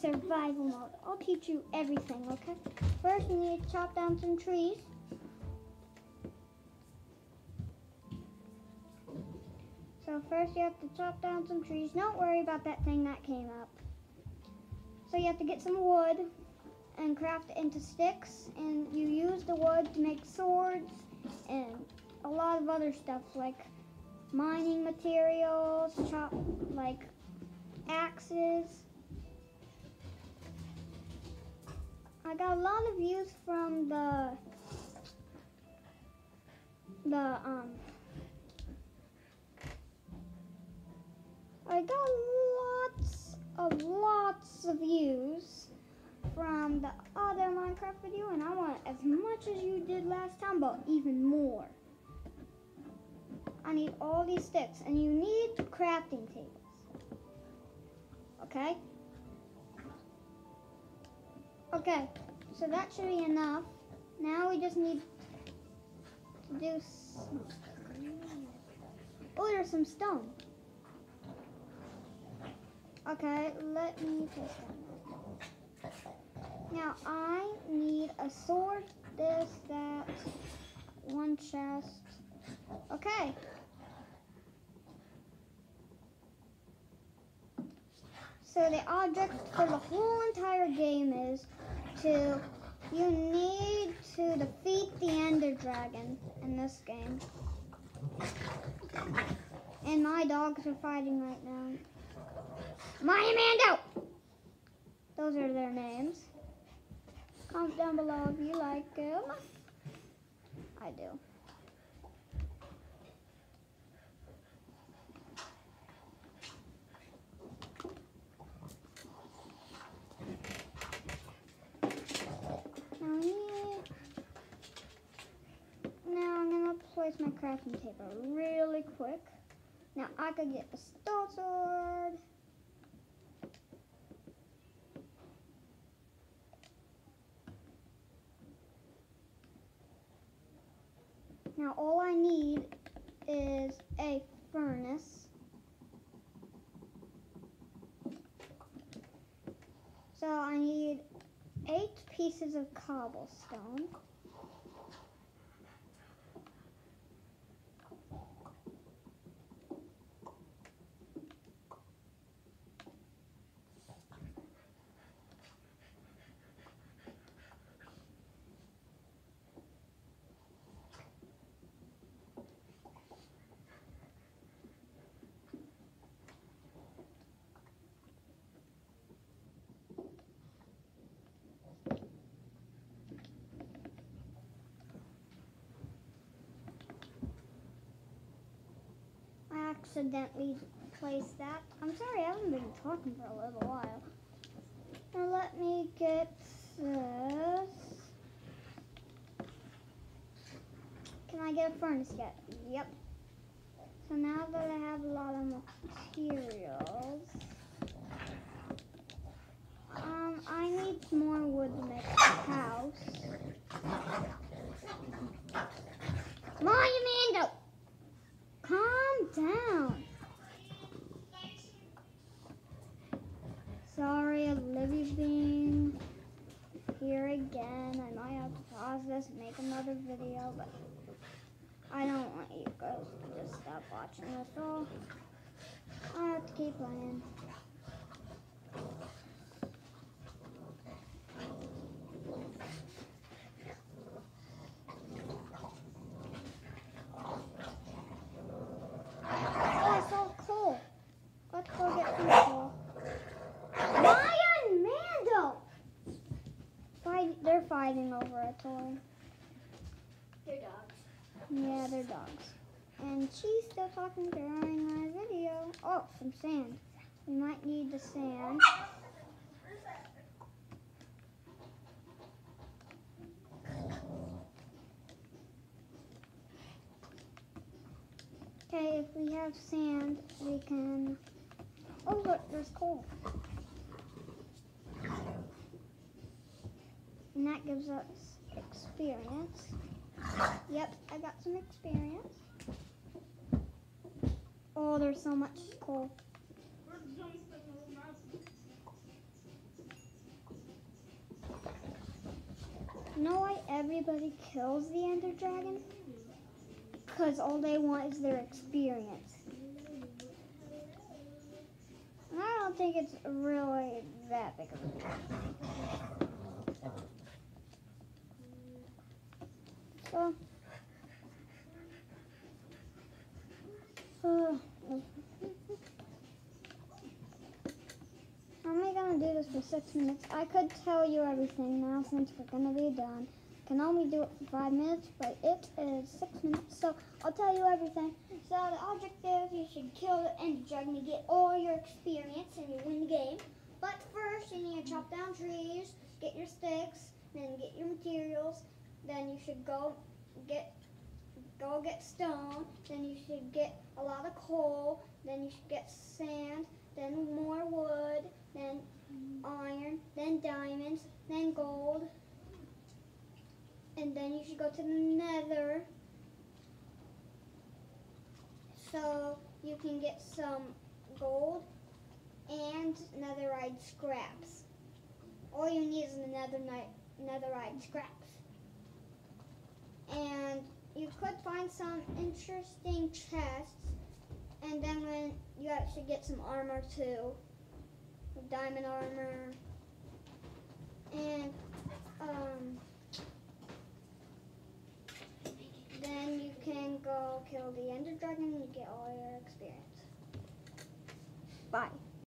survival mode. I'll teach you everything, okay? First, you need to chop down some trees. So first you have to chop down some trees. Don't worry about that thing that came up. So you have to get some wood and craft it into sticks. And you use the wood to make swords and a lot of other stuff like mining materials, chop like axes. I got a lot of views from the the um I got lots of lots of views from the other Minecraft video and I want as much as you did last time but even more. I need all these sticks and you need crafting tables. Okay? Okay, so that should be enough. Now we just need to do some... Oh, there's some stone. Okay, let me take that. Now I need a sword, this, that, one chest. Okay. So the object for the whole entire game is to you need to defeat the Ender Dragon in this game. And my dogs are fighting right now. My Amando! Those are their names. Comment down below if you like them. I do. Now, yeah. now I'm my crafting table really quick. Now I could get a stone sword. Now all I need is a furnace. So I need eight pieces of cobblestone. I accidentally placed that. I'm sorry, I haven't been talking for a little while. Now let me get this. Can I get a furnace yet? Yep. So now that I have a lot of materials, um, I need more wood to make a house. And make another video, but I don't want you guys to just stop watching this all. I have to keep playing. Oh, I saw coal. Let's go get some coal. Maya and Mando! Fight, they're fighting over a toy. They're dogs. They're dogs. And she's still talking during my video. Oh, some sand. We might need the sand. Okay, if we have sand, we can... Oh, look, there's coal. And that gives us experience. Yep, I got some experience. Oh, there's so much coal. You know why everybody kills the Ender Dragon? Because all they want is their experience. I don't think it's really that big of a deal. Gonna do this for six minutes. I could tell you everything now since we're gonna be done. Can only do it for five minutes, but it is six minutes, so I'll tell you everything. So the objective, you should kill the Ender Dragon to get all your experience and you win the game. But first, you need to chop down trees, get your sticks, then get your materials. Then you should go get go get stone. Then you should get a lot of coal. Then you should get sand. Then more wood. Then iron. Then diamonds. Then gold. And then you should go to the nether. So you can get some gold and netherite scraps. All you need is the netherite, netherite scraps. And you could find some interesting chests. And then when you actually get some armor too. Diamond armor. And um then you can go kill the ender dragon and you get all your experience. Bye.